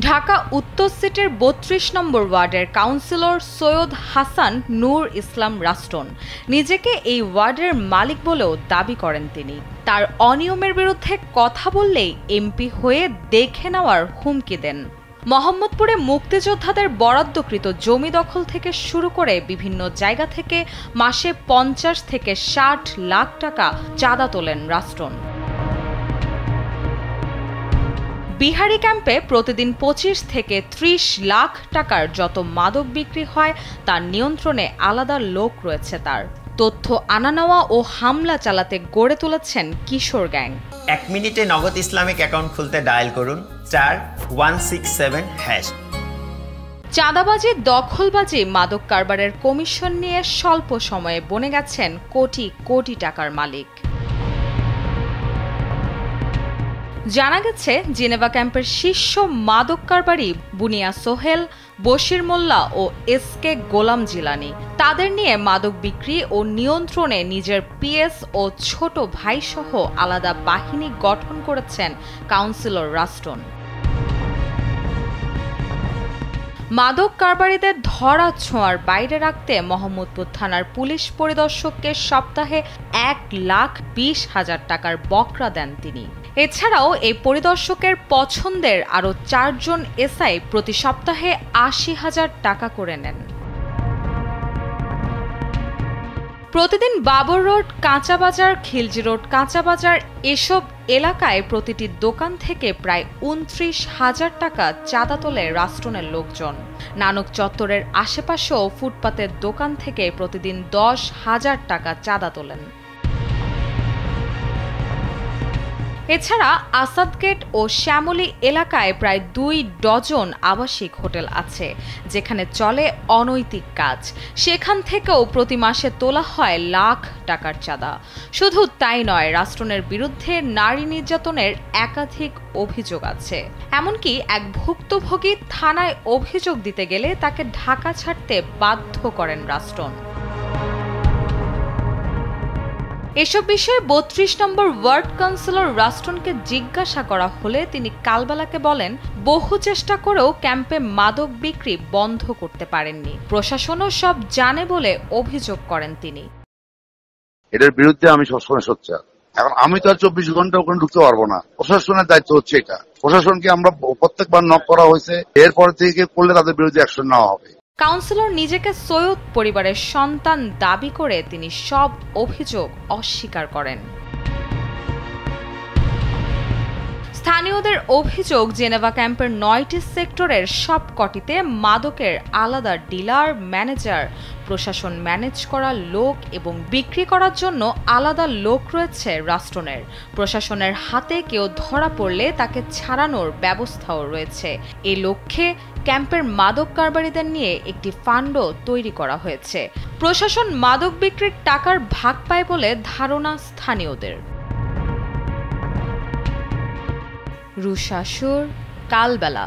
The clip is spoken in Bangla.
ঢাকা উত্তর সিটির বত্রিশ নম্বর ওয়ার্ডের কাউন্সিলর সৈয়দ হাসান নূর ইসলাম রাষ্ট্রন। নিজেকে এই ওয়ার্ডের মালিক বলেও দাবি করেন তিনি। তার অনিয়মের বিরুদ্ধে কথা বললেই এমপি হয়ে দেখে নেওয়ার হুমকি দেন। মোহাম্মদপুরে মুক্তিযোদ্ধাদের বরাদ্দকৃত জমি দখল থেকে শুরু করে বিভিন্ন জায়গা থেকে মাসে পঞ্চাশ থেকে ষাট লাখ টাকা চাঁদা তোলেন রাষ্ট্রন। বিহারি ক্যাম্পে প্রতিদিন পঁচিশ থেকে ত্রিশ লাখ টাকার যত মাদক বিক্রি হয় তার নিয়ন্ত্রণে আলাদা লোক রয়েছে তার। তথ্য আনা নেওয়া ও হামলা চালাতে গড়ে তুলেছেন কিশোর গ্যাং। এক মিনিটে নগদ ইসলামিক অ্যাকাউন্ট খুলতে ডায়াল করুন চার ওয়ান সিক্স সেভেন হ্যাশ। চাঁদাবাজি দখলবাজি মাদক কারবারের কমিশন নিয়ে স্বল্প সময়ে বনে গেছেন কোটি কোটি টাকার মালিক। জানা গেছে, জেনেভা ক্যাম্পের শীর্ষ মাদক কারবারি বুনিয়া সোহেল, বশির মোল্লা ও এস কে গোলাম জিলানি। তাদের নিয়ে মাদক বিক্রি ও নিয়ন্ত্রণে নিজের পিএস ও ছোট ভাইসহ আলাদা বাহিনী গঠন করেছেন কাউন্সিলর রাস্টন। মাদক কারবারিদের ধরা ছোঁয়ার বাইরে রাখতে মোহাম্মদপুর থানার পুলিশ পরিদর্শককে সপ্তাহে এক লাখ বিশ হাজার টাকার বকরা দেন তিনি। এছাড়াও এই পরিদর্শকের পছন্দের আরও চারজন এসআই প্রতি সপ্তাহে আশি হাজার টাকা করে নেন। প্রতিদিন বাবর রোড, কাঁচা বাজার, খিলজি রোড, কাঁচা বাজার এসব এলাকায় প্রতিটি দোকান থেকে প্রায় উনত্রিশ হাজার টাকা চাঁদা তোলে রাষ্ট্রনের লোকজন। নানক চত্বরের আশেপাশেও ফুটপাতের দোকান থেকে প্রতিদিন দশ হাজার টাকা চাঁদা তোলেন। এছাড়া আসাদ গেট ও শ্যামলী এলাকায় প্রায় দুই ডজন আবাসিক হোটেল আছে, যেখানে চলে অনৈতিক কাজ। সেখান থেকেও প্রতি মাসে তোলা হয় লাখ টাকার চাঁদা। শুধু তাই নয়, রাষ্ট্রনের বিরুদ্ধে নারী নির্যাতনের একাধিক অভিযোগ আছে। এমনকি এক ভুক্তভোগী থানায় অভিযোগ দিতে গেলে তাকে ঢাকা ছাড়তে বাধ্য করেন রাষ্ট্রন। এসব বিষয়ে বত্রিশ নম্বর ওয়ার্ড কাউন্সিলর রাষ্ট্রনকে জিজ্ঞাসা করা হলে তিনি কালবেলাকে বলেন, বহু চেষ্টা করেও ক্যাম্পে মাদক বিক্রি বন্ধ করতে পারেননি। প্রশাসনও সব জানে বলে অভিযোগ করেন তিনি। এটার বিরুদ্ধে আমি সবসময় সোচ্চার। এখন আমি তো আর চব্বিশ ঘণ্টা ওখানে ঢুকতে পারব না। প্রশাসনের দায়িত্ব হচ্ছে এটা। প্রশাসনকে আমরা প্রত্যেকবার নক করা হয়েছে। এরপর থেকে করলে তাদের বিরুদ্ধে অ্যাকশন নেওয়া হবে। কাউন্সিলর নিজেকে সৈয়দ পরিবারের সন্তান দাবি করে তিনি সব অভিযোগ অস্বীকার করেন। স্থানীয়দের অভিযোগ, জেনেভা ক্যাম্পের নয়টি সেক্টরের সবকটিতে মাদকের আলাদা ডিলার, ম্যানেজার, প্রশাসন ম্যানেজ করা লোক এবং বিক্রি করার জন্য আলাদা লোক রয়েছে রাষ্ট্রনের। প্রশাসনের হাতে কেউ ধরা পড়লে তাকে ছাড়ানোর ব্যবস্থাও রয়েছে। এ লক্ষ্যে ক্যাম্পের মাদক কারবারিদের নিয়ে একটি ফান্ডও তৈরি করা হয়েছে। প্রশাসন মাদক বিক্রির টাকার ভাগ পায় বলে ধারণা স্থানীয়দের। রুশাসুর কালবেলা।